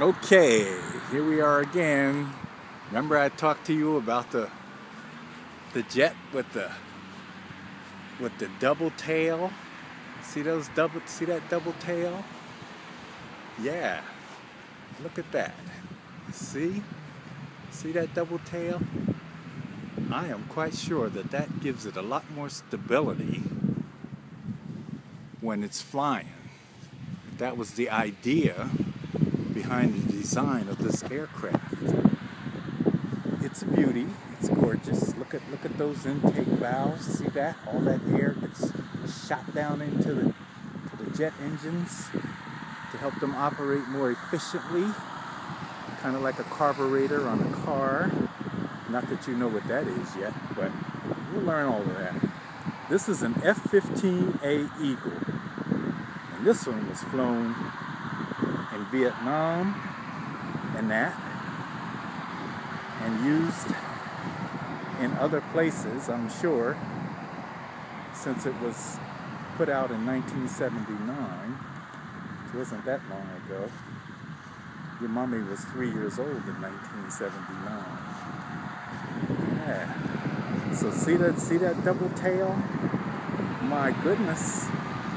Okay, here we are again. Remember I talked to you about the the jet with the with the double tail? See those double see that double tail? Yeah. Look at that. See? See that double tail? I am quite sure that that gives it a lot more stability when it's flying. That was the idea behind the design of this aircraft. It's a beauty. It's gorgeous. Look at look at those intake valves. See that? All that air gets shot down into the to the jet engines to help them operate more efficiently. Kind of like a carburetor on a car. Not that you know what that is yet, but we'll learn all of that. This is an F-15A Eagle. And this one was flown Vietnam and that, and used in other places, I'm sure, since it was put out in 1979. It wasn't that long ago. Your mommy was three years old in 1979. Yeah. So see that see that double tail? My goodness.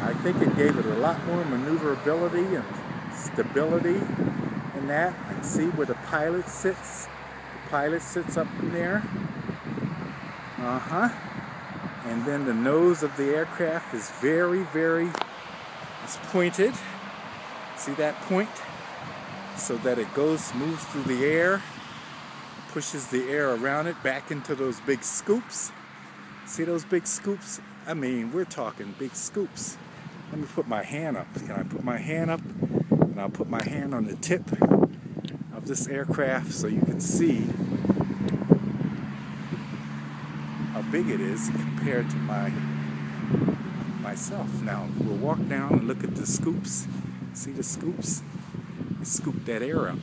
I think it gave it a lot more maneuverability and stability in that. I can see where the pilot sits. The pilot sits up in there. Uh-huh. And then the nose of the aircraft is very, very, it's pointed. See that point? So that it goes, moves through the air, pushes the air around it back into those big scoops. See those big scoops? I mean, we're talking big scoops. Let me put my hand up. Can I put my hand up? I'll put my hand on the tip of this aircraft so you can see how big it is compared to my myself. Now we'll walk down and look at the scoops. See the scoops? Scoop that air up.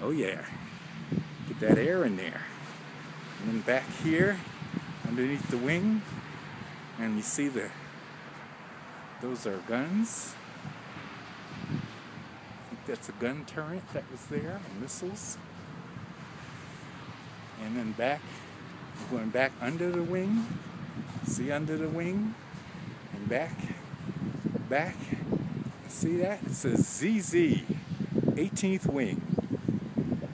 Oh yeah. Get that air in there. And then back here, underneath the wing, and you see the those are guns. That's a gun turret that was there, missiles. And then back, going back under the wing. See under the wing? And back, back. See that? It says ZZ, 18th Wing,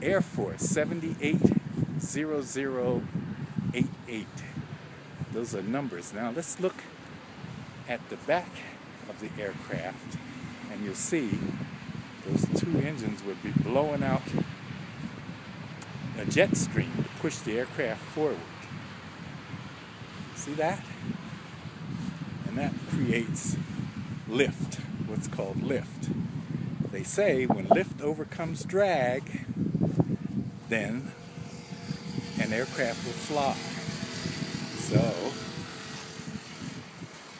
Air Force 780088. Those are numbers. Now let's look at the back of the aircraft and you'll see those two engines would be blowing out a jet stream to push the aircraft forward. See that? And that creates lift, what's called lift. They say when lift overcomes drag, then an aircraft will fly. So,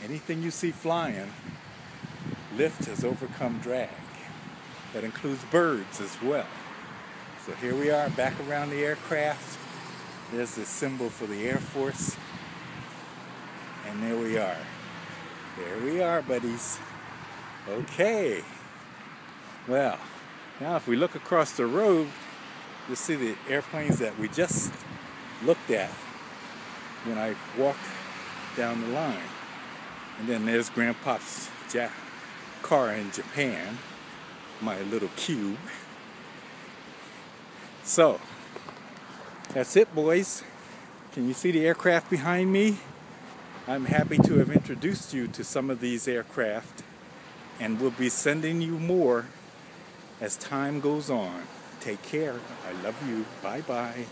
anything you see flying, lift has overcome drag. That includes birds as well. So here we are back around the aircraft. There's the symbol for the Air Force. And there we are. There we are, buddies. Okay. Well, now if we look across the road, you'll see the airplanes that we just looked at when I walked down the line. And then there's Grandpa's car in Japan, my little cube. So, that's it, boys. Can you see the aircraft behind me? I'm happy to have introduced you to some of these aircraft, and we'll be sending you more as time goes on. Take care. I love you. Bye bye.